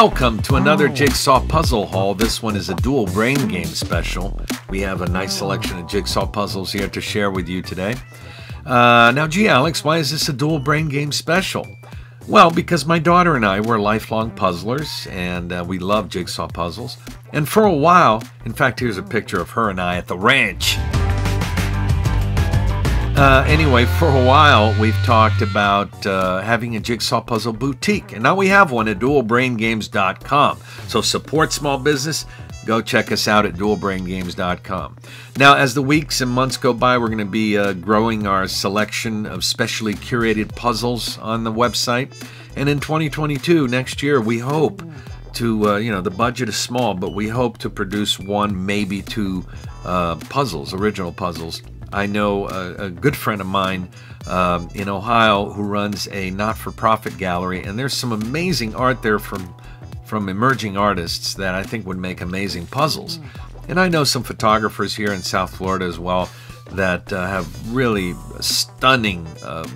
Welcome to another Jigsaw Puzzle Haul. This one is a dual brain game special. We have a nice selection of jigsaw puzzles here to share with you today. Uh, now, gee, Alex, why is this a dual brain game special? Well, because my daughter and I were lifelong puzzlers and uh, we love jigsaw puzzles. And for a while, in fact, here's a picture of her and I at the ranch. Uh, anyway, for a while, we've talked about uh, having a jigsaw puzzle boutique, and now we have one at dualbraingames.com. So support small business. Go check us out at dualbraingames.com. Now, as the weeks and months go by, we're going to be uh, growing our selection of specially curated puzzles on the website. And in 2022, next year, we hope to, uh, you know, the budget is small, but we hope to produce one, maybe two uh, puzzles, original puzzles I know a, a good friend of mine um, in Ohio who runs a not-for-profit gallery, and there's some amazing art there from from emerging artists that I think would make amazing puzzles. And I know some photographers here in South Florida as well that uh, have really stunning, uh,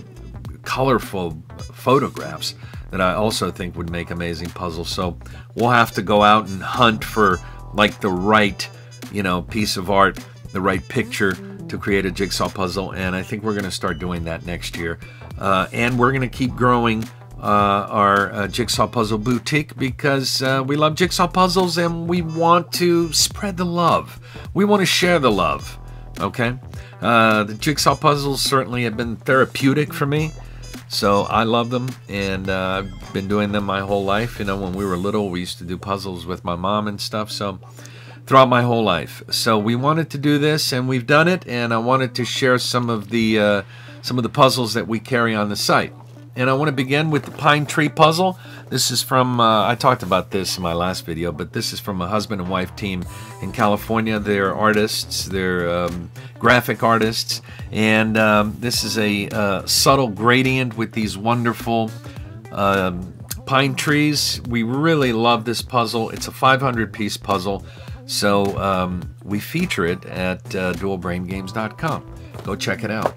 colorful photographs that I also think would make amazing puzzles. So we'll have to go out and hunt for like the right, you know, piece of art, the right picture to create a jigsaw puzzle, and I think we're going to start doing that next year. Uh, and we're going to keep growing uh, our uh, jigsaw puzzle boutique because uh, we love jigsaw puzzles and we want to spread the love. We want to share the love. Okay, uh, the jigsaw puzzles certainly have been therapeutic for me. So I love them, and uh, I've been doing them my whole life. You know, when we were little, we used to do puzzles with my mom and stuff. So throughout my whole life. So we wanted to do this, and we've done it. And I wanted to share some of the uh, some of the puzzles that we carry on the site. And I want to begin with the pine tree puzzle. This is from, uh, I talked about this in my last video, but this is from a husband and wife team in California. They're artists, they're um, graphic artists, and um, this is a uh, subtle gradient with these wonderful um, pine trees. We really love this puzzle. It's a 500 piece puzzle. So um, we feature it at uh, dualbraingames.com. Go check it out.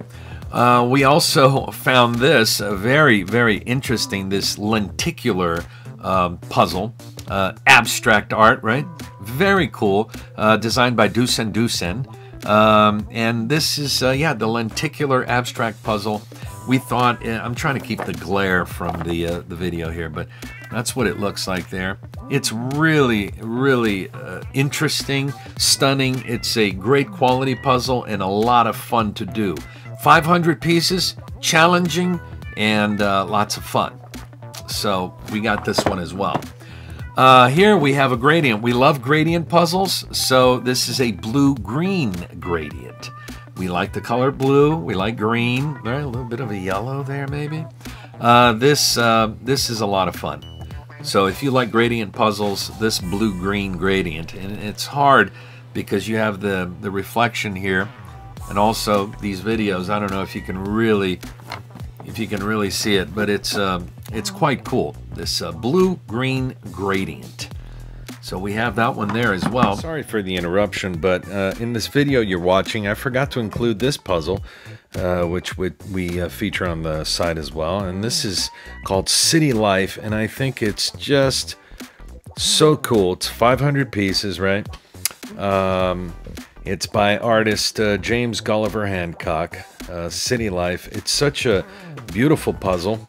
Uh, we also found this uh, very, very interesting, this lenticular um, puzzle. Uh, abstract art, right? Very cool. Uh, designed by Dusen Dusen. Um, and this is, uh, yeah, the lenticular abstract puzzle. We thought, eh, I'm trying to keep the glare from the, uh, the video here, but that's what it looks like there. It's really, really uh, interesting, stunning. It's a great quality puzzle and a lot of fun to do. 500 pieces, challenging, and uh, lots of fun. So we got this one as well. Uh, here we have a gradient. We love gradient puzzles, so this is a blue-green gradient. We like the color blue. We like green. Right, a little bit of a yellow there, maybe. Uh, this uh, this is a lot of fun. So if you like gradient puzzles, this blue-green gradient, and it's hard because you have the, the reflection here, and also these videos, I don't know if you can really if you can really see it, but it's um, it's quite cool. This uh, blue-green gradient. So we have that one there as well. Sorry for the interruption, but uh, in this video you're watching, I forgot to include this puzzle, uh, which we, we uh, feature on the site as well. And this is called City Life, and I think it's just so cool. It's 500 pieces, right? Um, it's by artist uh, James Gulliver Hancock, uh, City Life. It's such a beautiful puzzle.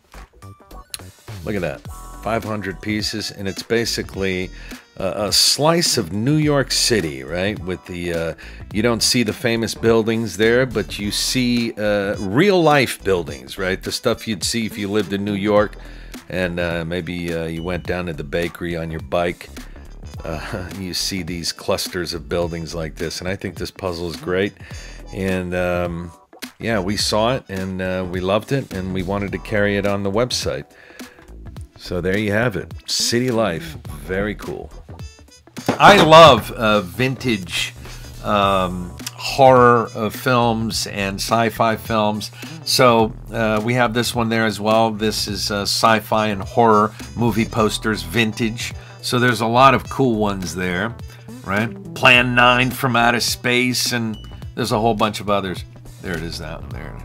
Look at that. 500 pieces, and it's basically a slice of New York City, right? With the uh, you don't see the famous buildings there, but you see uh, real life buildings, right? The stuff you'd see if you lived in New York, and uh, maybe uh, you went down to the bakery on your bike. Uh, you see these clusters of buildings like this, and I think this puzzle is great. And um, yeah, we saw it and uh, we loved it, and we wanted to carry it on the website. So there you have it. City Life. Very cool. I love uh, vintage um, horror uh, films and sci-fi films. So uh, we have this one there as well. This is uh, sci-fi and horror movie posters, vintage. So there's a lot of cool ones there, right? Plan 9 from outer space, and there's a whole bunch of others. There it is down there.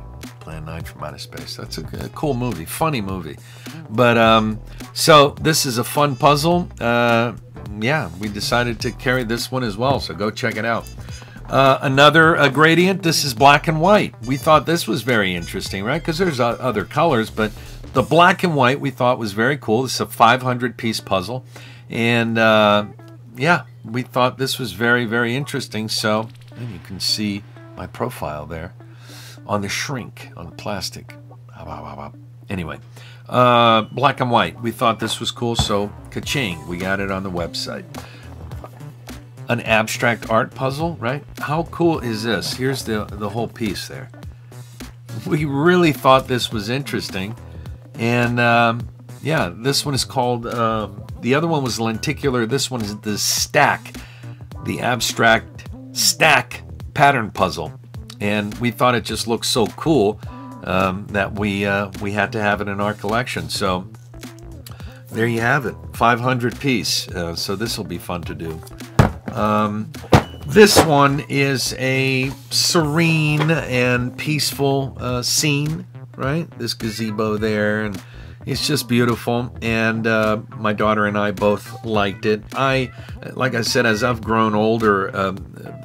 Plan Nine from Outer Space. That's a, a cool movie, funny movie. But um, so this is a fun puzzle. Uh, yeah, we decided to carry this one as well. So go check it out. Uh, another uh, gradient. This is black and white. We thought this was very interesting, right? Because there's uh, other colors, but the black and white we thought was very cool. It's a 500 piece puzzle, and uh, yeah, we thought this was very very interesting. So and you can see my profile there on the shrink on the plastic. Anyway, uh, black and white. We thought this was cool, so ka-ching, we got it on the website an abstract art puzzle, right? How cool is this? Here's the, the whole piece there. We really thought this was interesting. And um, yeah, this one is called, uh, the other one was lenticular. This one is the stack, the abstract stack pattern puzzle. And we thought it just looked so cool um, that we, uh, we had to have it in our collection. So there you have it, 500 piece. Uh, so this will be fun to do. Um, this one is a serene and peaceful uh, scene, right? This gazebo there, and it's just beautiful. And uh, my daughter and I both liked it. I, like I said, as I've grown older, um,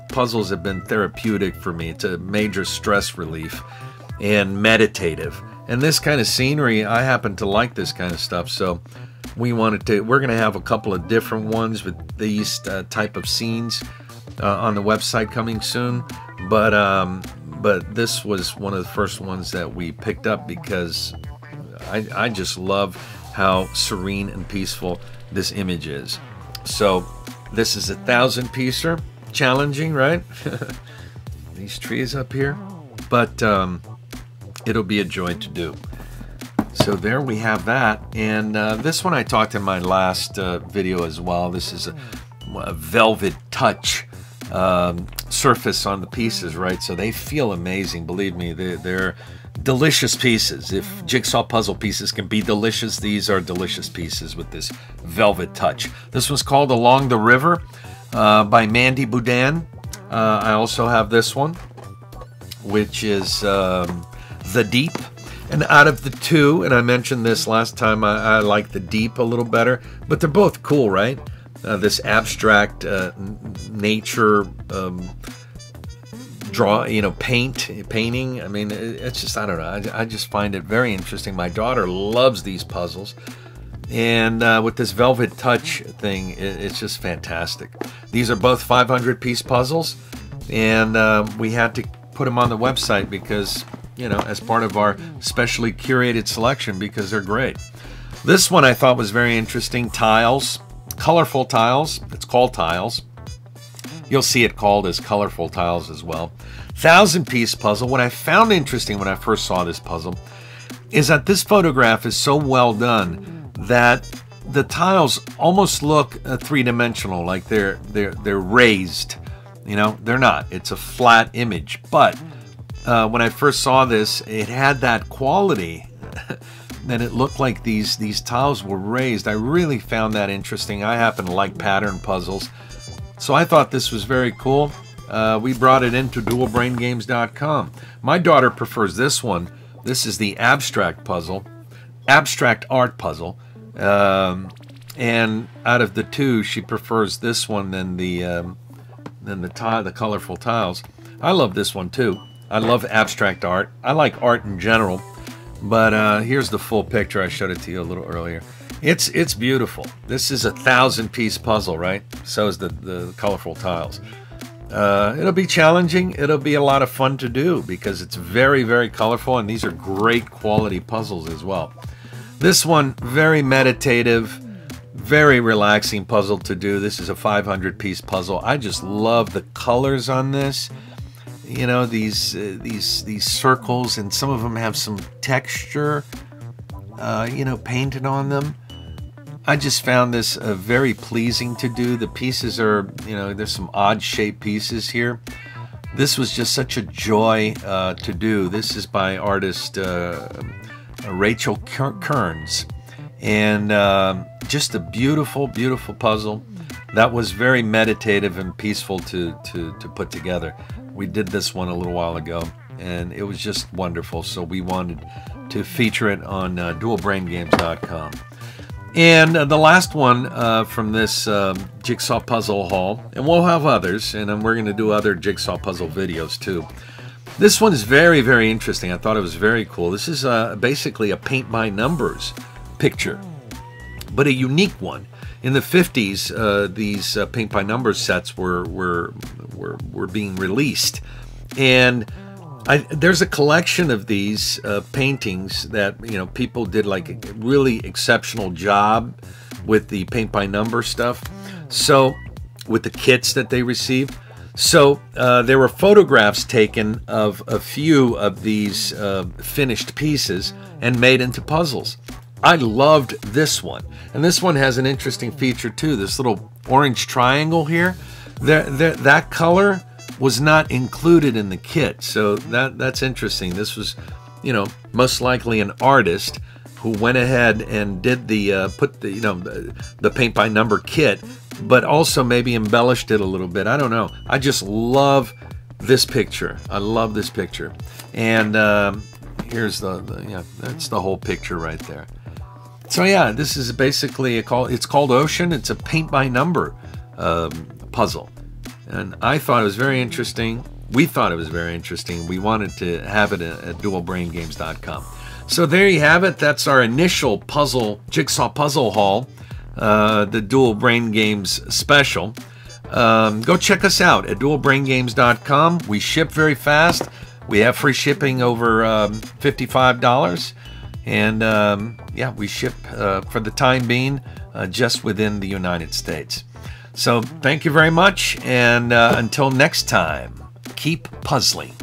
puzzles have been therapeutic for me. It's a major stress relief and meditative. And this kind of scenery, I happen to like this kind of stuff. So we wanted to we're going to have a couple of different ones with these uh, type of scenes uh, on the website coming soon but um, but this was one of the first ones that we picked up because I, I just love how serene and peaceful this image is so this is a thousand piecer challenging right these trees up here but um, it'll be a joy to do so there we have that. And uh, this one I talked in my last uh, video as well. This is a, a velvet touch um, surface on the pieces, right? So they feel amazing. Believe me, they're, they're delicious pieces. If jigsaw puzzle pieces can be delicious, these are delicious pieces with this velvet touch. This was called Along the River uh, by Mandy Budan. Uh, I also have this one, which is um, The Deep and out of the two, and I mentioned this last time, I, I like the deep a little better, but they're both cool, right? Uh, this abstract uh, nature um, draw, you know, paint, painting. I mean, it's just, I don't know. I, I just find it very interesting. My daughter loves these puzzles. And uh, with this velvet touch thing, it, it's just fantastic. These are both 500 piece puzzles, and uh, we had to put them on the website because you know, as part of our specially curated selection because they're great. This one I thought was very interesting. Tiles, colorful tiles. It's called tiles. You'll see it called as colorful tiles as well. Thousand piece puzzle. What I found interesting when I first saw this puzzle is that this photograph is so well done that the tiles almost look uh, three-dimensional, like they're they're they're raised. You know, they're not. It's a flat image, but uh, when I first saw this, it had that quality. and it looked like these these tiles were raised. I really found that interesting. I happen to like pattern puzzles, so I thought this was very cool. Uh, we brought it into dualbraingames.com. My daughter prefers this one. This is the abstract puzzle, abstract art puzzle, um, and out of the two, she prefers this one than the um, than the tile, the colorful tiles. I love this one too. I love abstract art. I like art in general, but uh, here's the full picture. I showed it to you a little earlier. It's it's beautiful. This is a thousand piece puzzle, right? So is the the colorful tiles. Uh, it'll be challenging. It'll be a lot of fun to do because it's very very colorful and these are great quality puzzles as well. This one very meditative, very relaxing puzzle to do. This is a 500 piece puzzle. I just love the colors on this you know these uh, these these circles and some of them have some texture uh, you know painted on them. I just found this uh, very pleasing to do. The pieces are you know there's some odd shaped pieces here. This was just such a joy uh, to do. This is by artist uh, Rachel Kearns. And just a beautiful beautiful puzzle that was very meditative and peaceful to, to, to put together we did this one a little while ago. and it was just wonderful. So we wanted to feature it on uh, dualbraingames.com. And uh, the last one uh, from this um, jigsaw puzzle haul, and we'll have others, and we're going to do other jigsaw puzzle videos too. This one is very, very interesting. I thought it was very cool. This is uh, basically a paint by numbers picture, but a unique one. In the 50s, uh, these uh, paint by numbers sets were, were, were, were being released. And I, there's a collection of these uh, paintings that you know people did like a really exceptional job with the paint by number stuff. So with the kits that they received. So uh, there were photographs taken of a few of these uh, finished pieces and made into puzzles. I loved this one, and this one has an interesting feature too. This little orange triangle here, there, there, that color was not included in the kit. So that that's interesting. This was, you know, most likely an artist who went ahead and did the uh, put the you know the, the paint by number kit, but also maybe embellished it a little bit. I don't know. I just love this picture. I love this picture, and um, here's the, the yeah that's the whole picture right there. So yeah, this is basically a call. It's called Ocean. It's a paint by number um, puzzle. And I thought it was very interesting. We thought it was very interesting. We wanted to have it at dualbraingames.com. So there you have it. That's our initial puzzle, jigsaw puzzle haul, uh, the Dual Brain Games special. Um, go check us out at dualbraingames.com. We ship very fast. We have free shipping over um, $55. And um, yeah, we ship uh, for the time being uh, just within the United States. So thank you very much, and uh, until next time, keep puzzling.